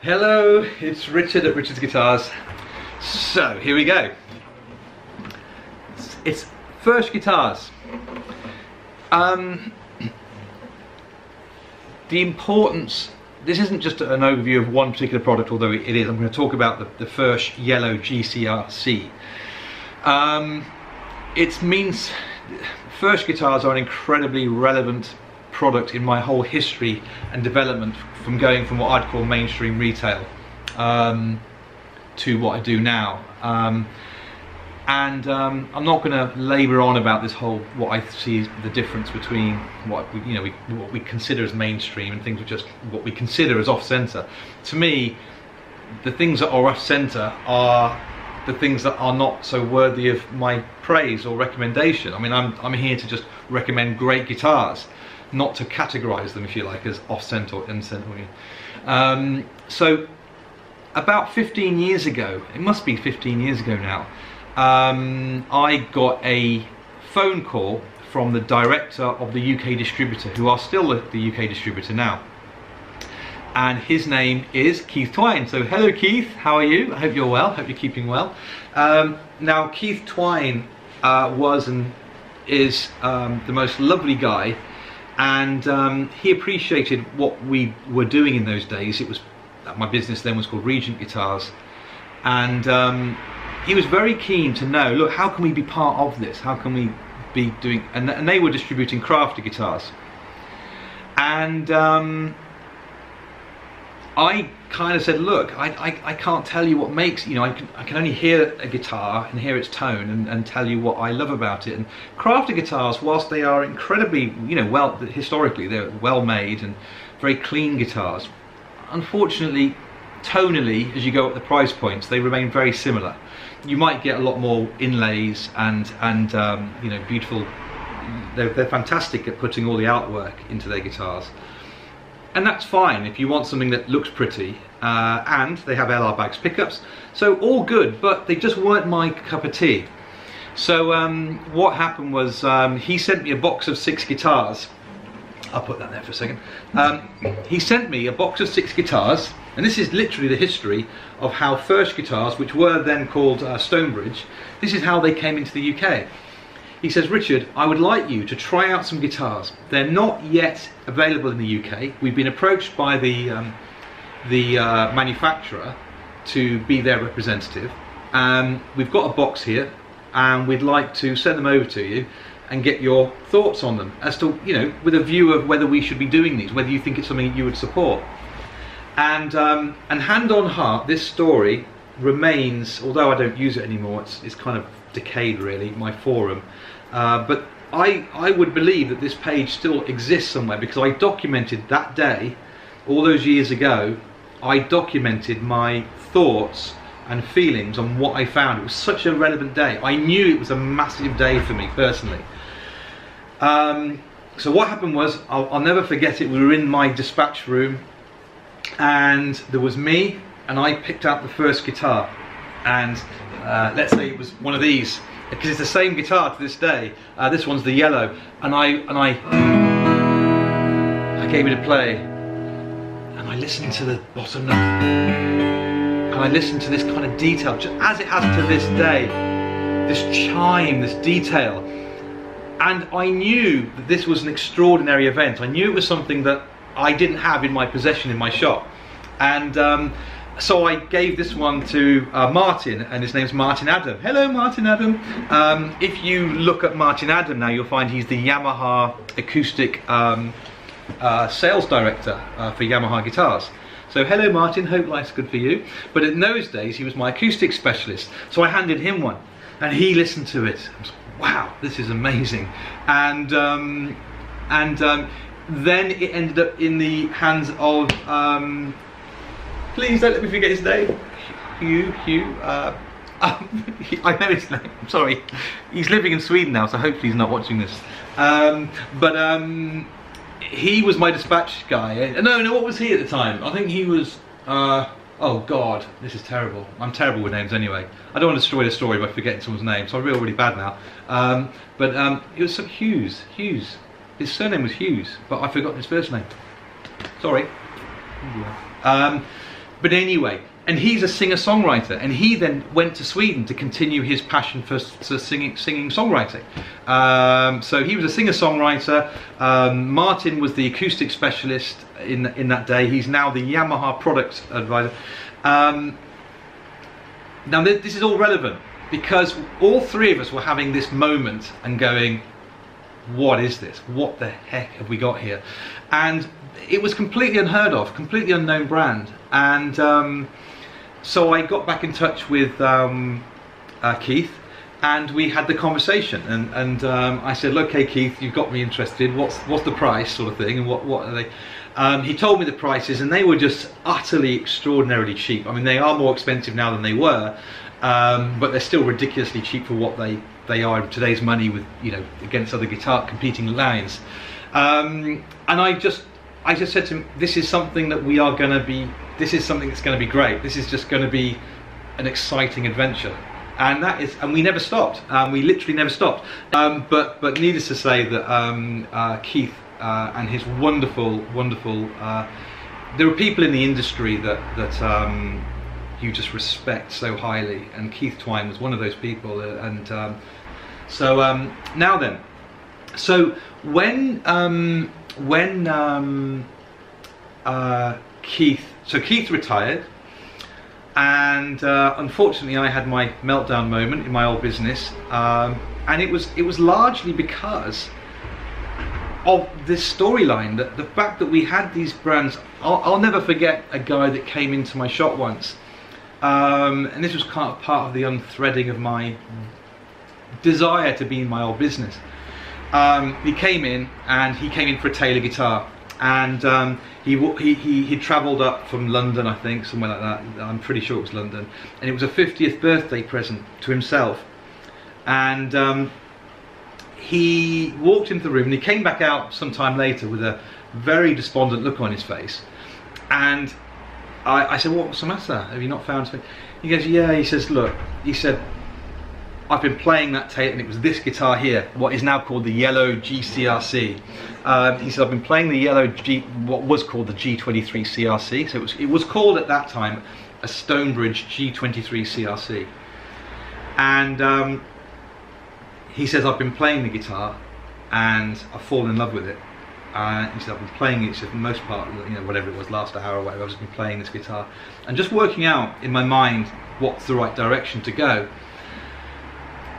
Hello, it's Richard at Richard's Guitars. So, here we go. It's, it's Furch Guitars. Um, the importance, this isn't just an overview of one particular product, although it is. I'm going to talk about the, the Furch Yellow GCRC. Um, it means Furch guitars are an incredibly relevant product in my whole history and development from going from what I'd call mainstream retail um, to what I do now. Um, and um, I'm not going to labour on about this whole what I see is the difference between what we, you know we, what we consider as mainstream and things which just what we consider as off centre. To me, the things that are off centre are the things that are not so worthy of my praise or recommendation. I mean, I'm I'm here to just recommend great guitars, not to categorise them, if you like, as off centre or in centre. Um, so, about 15 years ago, it must be 15 years ago now um, I got a phone call from the director of the UK distributor, who are still the UK distributor now. And his name is Keith Twine. So hello Keith, how are you? I hope you're well, hope you're keeping well. Um, now Keith Twine uh, was and is um, the most lovely guy and um, he appreciated what we were doing in those days. It was, my business then was called Regent Guitars and um, he was very keen to know, look, how can we be part of this? How can we be doing, and, and they were distributing crafter guitars. And um, I kind of said, look, I, I, I, can't tell you what makes, you know, I can, I can only hear a guitar and hear its tone and, and tell you what I love about it. And crafter guitars, whilst they are incredibly, you know, well, historically, they're well made and very clean guitars, unfortunately, tonally, as you go up the price points, they remain very similar you might get a lot more inlays and and um, you know beautiful they're, they're fantastic at putting all the artwork into their guitars and that's fine if you want something that looks pretty uh, and they have LR Baggs pickups. So all good but they just weren't my cup of tea. So um, what happened was um, he sent me a box of six guitars. I'll put that there for a second. Um, he sent me a box of six guitars and this is literally the history of how Furch guitars, which were then called uh, Stonebridge, this is how they came into the UK. He says, Richard, I would like you to try out some guitars. They're not yet available in the UK. We've been approached by the, um, the uh, manufacturer to be their representative. Um, we've got a box here and we'd like to send them over to you and get your thoughts on them as to, you know, with a view of whether we should be doing these, whether you think it's something you would support. And, um, and hand on heart, this story remains, although I don't use it anymore, it's, it's kind of decayed really, my forum. Uh, but I, I would believe that this page still exists somewhere because I documented that day, all those years ago, I documented my thoughts and feelings on what I found. It was such a relevant day. I knew it was a massive day for me personally. Um, so what happened was, I'll, I'll never forget it, we were in my dispatch room and there was me and I picked out the first guitar. And uh, let's say it was one of these because it's the same guitar to this day. Uh, this one's the yellow. And I and I I gave it a play. And I listened to the bottom note. And I listened to this kind of detail just as it has to this day. This chime this detail. And I knew that this was an extraordinary event. I knew it was something that I didn't have in my possession in my shop. And um, so I gave this one to uh, Martin, and his name's Martin Adam. Hello, Martin Adam. Um, if you look at Martin Adam now, you'll find he's the Yamaha acoustic um, uh, sales director uh, for Yamaha guitars. So hello Martin, hope life's good for you. But in those days, he was my acoustic specialist. So I handed him one, and he listened to it. Was, wow, this is amazing. And um, and um, then it ended up in the hands of, um, please don't let me forget his name, Hugh, Hugh, uh, um, I know his name, I'm sorry. He's living in Sweden now, so hopefully he's not watching this. Um, but um, he was my dispatch guy. No, no, what was he at the time? I think he was, uh, oh God, this is terrible. I'm terrible with names anyway. I don't want to destroy the story by forgetting someone's name, so I feel really bad now. Um, but um, it was some Hughes, Hughes. His surname was Hughes, but I forgot his first name. Sorry. But anyway, and he's a singer-songwriter, and he then went to Sweden to continue his passion for, for singing, singing songwriting. Um, so he was a singer-songwriter. Um, Martin was the acoustic specialist in in that day. He's now the Yamaha product advisor. Um, now th- this is all relevant because all three of us were having this moment and going, "What is this? What the heck have we got here?" And it was completely unheard of, completely unknown brand, and um, so I got back in touch with um, uh, Keith, and we had the conversation. And, and um, I said, "Okay, Keith, you've got me interested. What's what's the price, sort of thing, and what what are they?" Um, he told me the prices, and they were just utterly extraordinarily cheap. I mean, they are more expensive now than they were, um, but they're still ridiculously cheap for what they they are in today's money, with you know against other guitar competing lines. Um, and I just I just said to him, this is something that we are going to be, this is something that's going to be great. This is just going to be an exciting adventure. And that is, and we never stopped. Um, we literally never stopped. Um, but, but needless to say that um, uh, Keith uh, and his wonderful, wonderful, uh, there are people in the industry that, that um, you just respect so highly. And Keith Twine was one of those people. Uh, and um, so um, now then, so when when um, uh, Keith, so Keith retired, and uh, unfortunately I had my meltdown moment in my old business, um, and it was it was largely because of this storyline, that the fact that we had these brands. I'll, I'll, never forget a guy that came into my shop once, um, and this was kind of part of the unthreading of my desire to be in my old business um, he came in and he came in for a Taylor guitar. And um, he, he, he, he travelled up from London I think somewhere like that. I'm pretty sure it was London. And it was a 50th birthday present to himself. And um, he walked into the room and he came back out some time later with a very despondent look on his face. And I, I said what's the matter? Have you not found something? He goes yeah he says look he said I've been playing that tape and it was this guitar here, what is now called the yellow GCRC. Um, he said I've been playing the yellow G, what was called the G23 CRC. So it was, it was called at that time a Stonebridge G23 CRC. And um, he says I've been playing the guitar and I've fallen in love with it. Uh, he said I've been playing it for the most part, you know, whatever it was, last hour or whatever, I've just been playing this guitar and just working out in my mind what's the right direction to go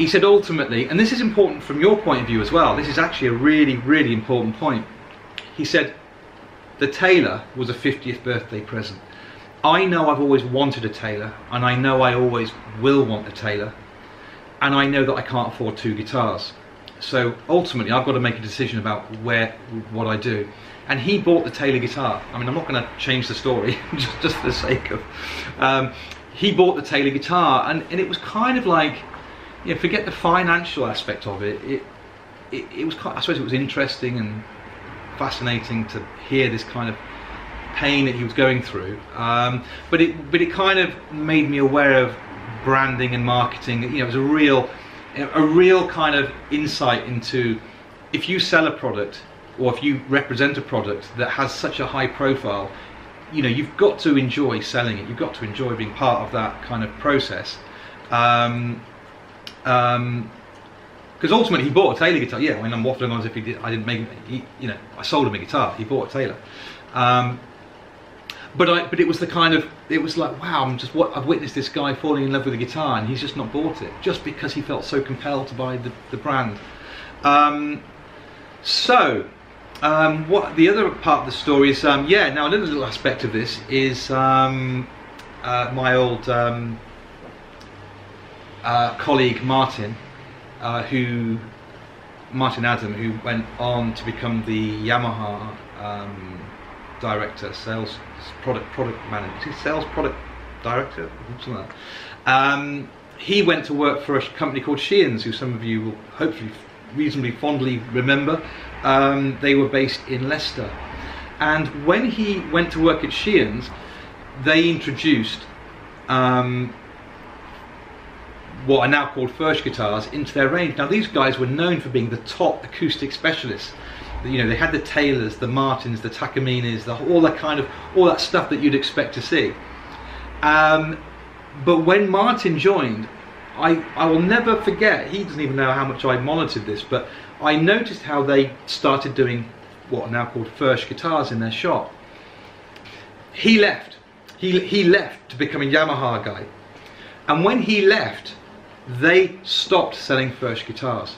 he said ultimately, and this is important from your point of view as well, this is actually a really, really important point. He said, the Taylor was a 50th birthday present. I know I've always wanted a Taylor, and I know I always will want a Taylor, and I know that I can't afford two guitars. So ultimately, I've got to make a decision about where, what I do. And he bought the Taylor guitar. I mean, I'm not going to change the story just, just for the sake of. Um, he bought the Taylor guitar, and, and it was kind of like yeah, forget the financial aspect of it. It, it, it was quite, I suppose it was interesting and fascinating to hear this kind of pain that he was going through. Um, but it, but it kind of made me aware of branding and marketing. You know, it was a real, a real kind of insight into if you sell a product or if you represent a product that has such a high profile, you know, you've got to enjoy selling it. You've got to enjoy being part of that kind of process. Um, because um, ultimately he bought a Taylor guitar. Yeah, I mean I'm waffling on as if he did. I didn't make. He, you know, I sold him a guitar. He bought a Taylor. Um, but I, but it was the kind of, it was like, wow, I'm just what I've witnessed this guy falling in love with a guitar, and he's just not bought it, just because he felt so compelled to buy the, the brand. Um, so, um, what the other part of the story is, um, yeah. Now another little aspect of this is um, uh, my old um, uh, colleague Martin, uh, who Martin Adam, who went on to become the Yamaha um, director, sales product product manager, sales product director, something like that. Um, he went to work for a company called Sheehan's, who some of you will hopefully reasonably fondly remember. Um, they were based in Leicester, and when he went to work at Sheehan's, they introduced um, what are now called Furch guitars into their range. Now these guys were known for being the top acoustic specialists. You know, they had the Taylors, the Martins, the Takamines, the, all that kind of, all that stuff that you'd expect to see. Um, but when Martin joined, I, I will never forget, he doesn't even know how much I monitored this, but I noticed how they started doing what are now called Furch guitars in their shop. He left. He, he left to become a Yamaha guy. And when he left, they stopped selling Furch guitars.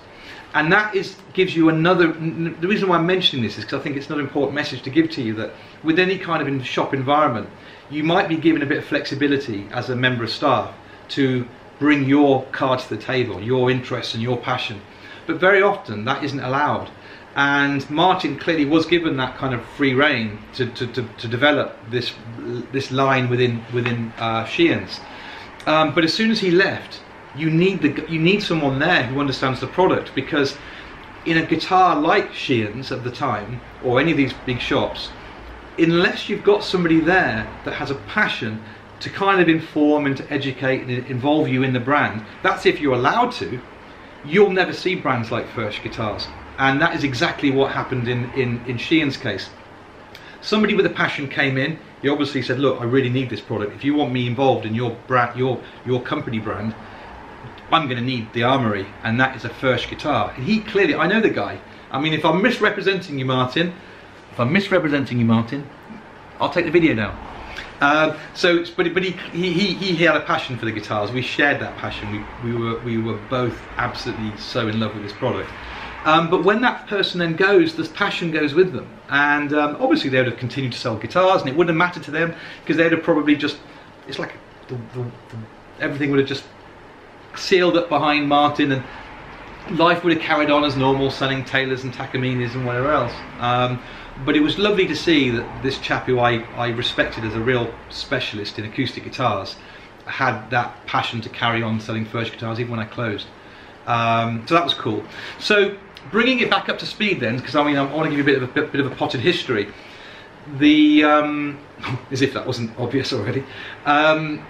And that is gives you another. The reason why I'm mentioning this is because I think it's another important message to give to you that with any kind of shop environment, you might be given a bit of flexibility as a member of staff to bring your cards to the table, your interests and your passion. But very often that isn't allowed. And Martin clearly was given that kind of free reign to, to, to, to develop this this line within within uh, Sheehan's. Um, but as soon as he left, you need the you need someone there who understands the product because in a guitar like Sheehan's at the time or any of these big shops, unless you've got somebody there that has a passion to kind of inform and to educate and involve you in the brand, that's if you're allowed to, you'll never see brands like Furch guitars. And that is exactly what happened in, in, in Sheehan's case. Somebody with a passion came in, he obviously said, look, I really need this product. If you want me involved in your brand, your, your company brand, I'm going to need the armory, and that is a Furch guitar. And he clearly, I know the guy. I mean, if I'm misrepresenting you, Martin, if I'm misrepresenting you, Martin, I'll take the video down. Uh, so, but, but he, he, he, he had a passion for the guitars. We shared that passion. We, we, were, we were both absolutely so in love with this product. Um, but when that person then goes, this passion goes with them. And um, obviously they would have continued to sell guitars and it wouldn't have mattered to them because they'd have probably just, it's like the, the, the, everything would have just sealed up behind Martin and life would have carried on as normal, selling Taylors and Takamines and whatever else. Um, but it was lovely to see that this chap who I, I respected as a real specialist in acoustic guitars had that passion to carry on selling Furch guitars even when I closed. Um, so that was cool. So bringing it back up to speed then, because I mean I want to give you a bit of a bit, bit of a potted history. The um, as if that wasn't obvious already. Um,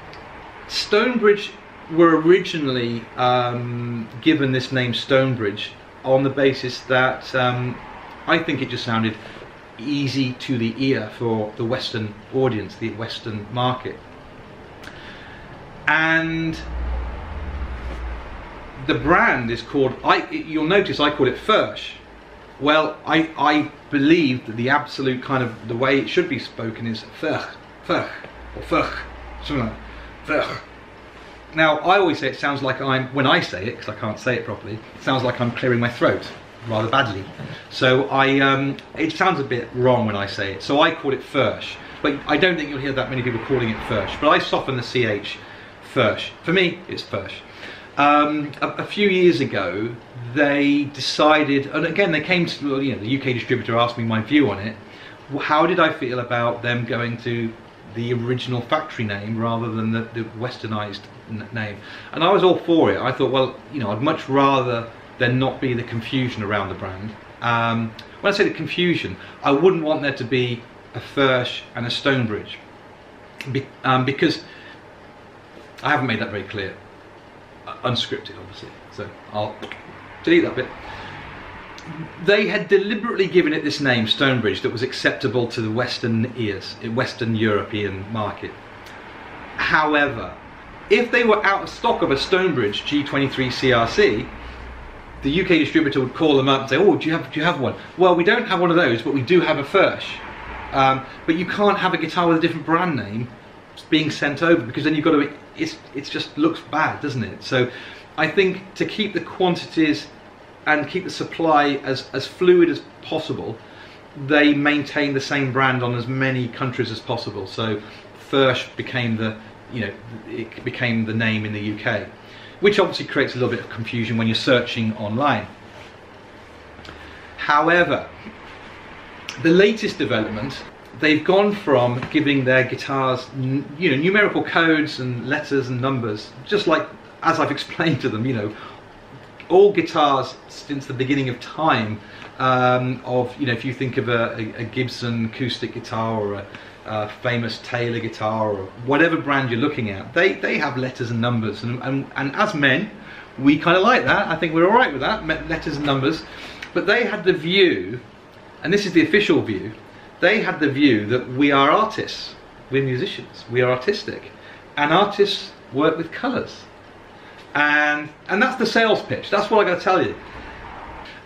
Stonebridge were originally um, given this name Stonebridge on the basis that um, I think it just sounded easy to the ear for the Western audience, the Western market. And the brand is called, I, you'll notice I call it Furch. Well, I, I believe that the absolute kind of, the way it should be spoken is Furch, Furch, or Furch, something like Furch. Now, I always say it sounds like I'm, when I say it, because I can't say it properly, it sounds like I'm clearing my throat rather badly. So I, um, it sounds a bit wrong when I say it. So I call it Furch, but I don't think you'll hear that many people calling it Furch. But I soften the CH, Furch. For me, it's Furch. Um, a, a, few years ago, they decided, and again, they came to, you know, the UK distributor asked me my view on it. How did I feel about them going to the original factory name rather than the, the westernized name? And I was all for it. I thought, well, you know, I'd much rather there not be the confusion around the brand. Um, when I say the confusion, I wouldn't want there to be a Furch and a Stonebridge be, um, because I haven't made that very clear. Uh, unscripted, obviously. So I'll delete that bit. They had deliberately given it this name, Stonebridge, that was acceptable to the Western ears, Western European market. However, if they were out of stock of a Stonebridge G23 CRC, the UK distributor would call them up and say, "Oh, do you have do you have one?" Well, we don't have one of those, but we do have a Furch. Um, but you can't have a guitar with a different brand name being sent over because then you've got to. It's it just looks bad, doesn't it? So, I think to keep the quantities and keep the supply as as fluid as possible, they maintain the same brand on as many countries as possible. So, Furch became the you know it became the name in the UK which obviously creates a little bit of confusion when you're searching online. However, the latest development, they've gone from giving their guitars, you know, numerical codes and letters and numbers, just like as I've explained to them, you know, all guitars since the beginning of time um, of, you know, if you think of a, a, Gibson acoustic guitar or a, uh, famous Taylor guitar or whatever brand you're looking at, they, they have letters and numbers. And, and, and as men, we kind of like that. I think we're all right with that, letters and numbers. But they had the view, and this is the official view, they had the view that we are artists, we're musicians, we are artistic. and artists work with colours. And, and that's the sales pitch, that's what I got to tell you.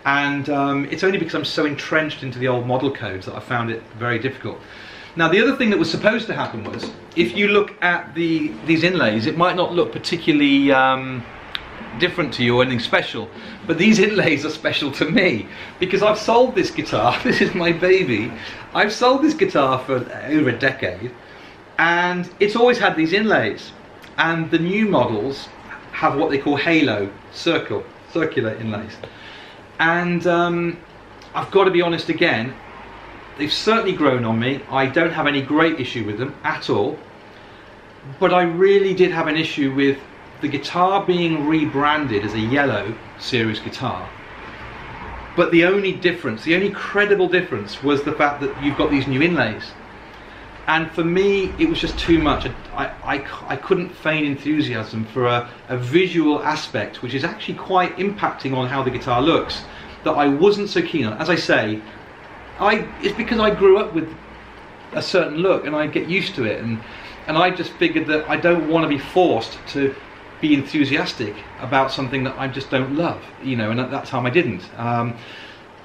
And um, it's only because I'm so entrenched into the old model codes that I found it very difficult. Now the other thing that was supposed to happen was, if you look at the these inlays, it might not look particularly um, different to you or anything special, but these inlays are special to me because I've sold this guitar, this is my baby, I've sold this guitar for over a decade and it's always had these inlays and the new models have what they call halo, circle, circular inlays. And um, I've got to be honest again, They've certainly grown on me. I don't have any great issue with them at all. But I really did have an issue with the guitar being rebranded as a yellow series guitar. But the only difference, the only credible difference was the fact that you've got these new inlays. And for me, it was just too much. I, I, I couldn't feign enthusiasm for a, a visual aspect, which is actually quite impacting on how the guitar looks, that I wasn't so keen on. As I say, I it's because I grew up with a certain look and I get used to it and and I just figured that I don't want to be forced to be enthusiastic about something that I just don't love, you know, and at that time I didn't. Um,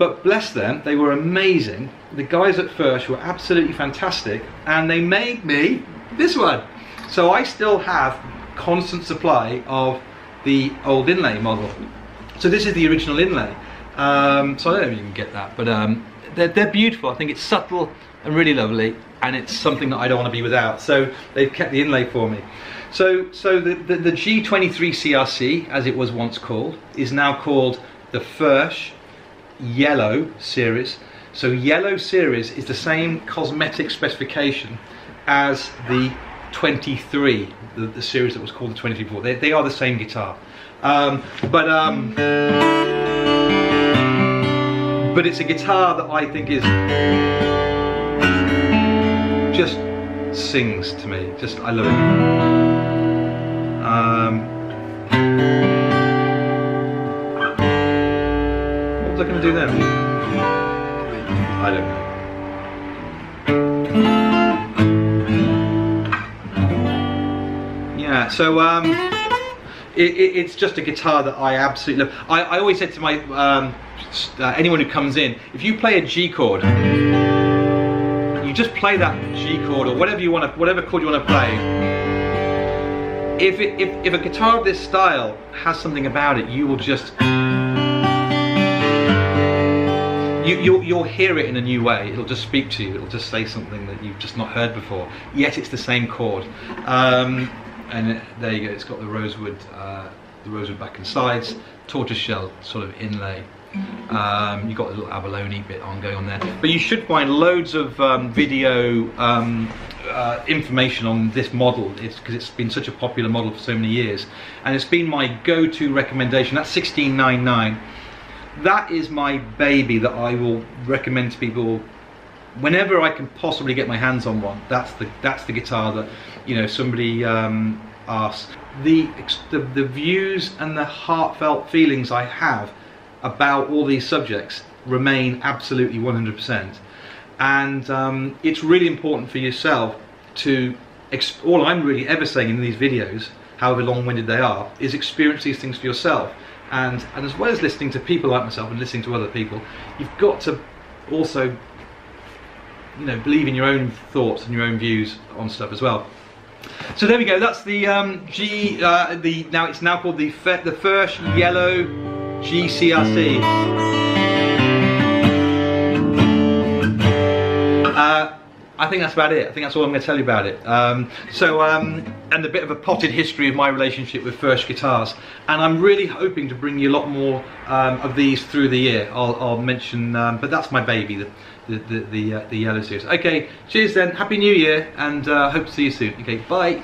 but bless them, they were amazing. The guys at Furch were absolutely fantastic, and they made me this one. So I still have constant supply of the old inlay model. So this is the original inlay. Um, so I don't know if you can get that, but um, they're, they're beautiful. I think it's subtle and really lovely, and it's something that I don't want to be without. So they've kept the inlay for me. So, so the, the, the G23 CRC, as it was once called, is now called the Furch Yellow Series. So Yellow Series is the same cosmetic specification as the 23, the, the series that was called the 23 before. They, they are the same guitar. Um, but um, but it's a guitar that I think is just sings to me. Just I love it. To do then? I don't know. Yeah, so um, it, it, it's just a guitar that I absolutely love. I, I always said to my um, uh, anyone who comes in, if you play a G chord, you just play that G chord or whatever you want to, whatever chord you want to play. If, it, if, if a guitar of this style has something about it, you will just you, you'll, you'll hear it in a new way. It'll just speak to you. It'll just say something that you've just not heard before. Yet it's the same chord. Um, and it, there you go. It's got the rosewood, uh, the rosewood back and sides, tortoiseshell sort of inlay. Um, you've got a little abalone bit on going on there. But you should find loads of um, video um, uh, information on this model because it's, been such a popular model for so many years. And it's been my go-to recommendation. That's 1699. That is my baby that I will recommend to people whenever I can possibly get my hands on one. That's the that's the guitar that you know somebody um, asks. The, the the views and the heartfelt feelings I have about all these subjects remain absolutely 100%. And um, it's really important for yourself to, all I'm really ever saying in these videos, however long-winded they are, is experience these things for yourself. And, and as well as listening to people like myself and listening to other people, you've got to also you know, believe in your own thoughts and your own views on stuff as well. So there we go. That's the um, G. Uh, the now it's now called the the Furch Yellow GCRC. Uh, I think that's about it. I think that's all I'm going to tell you about it. Um, so, um, and a bit of a potted history of my relationship with Furch guitars. And I'm really hoping to bring you a lot more um, of these through the year. I'll, I'll mention, um, but that's my baby, the, the, the, the, uh, the, yellow series. Okay, cheers then. Happy New Year, and uh, hope to see you soon. Okay, bye.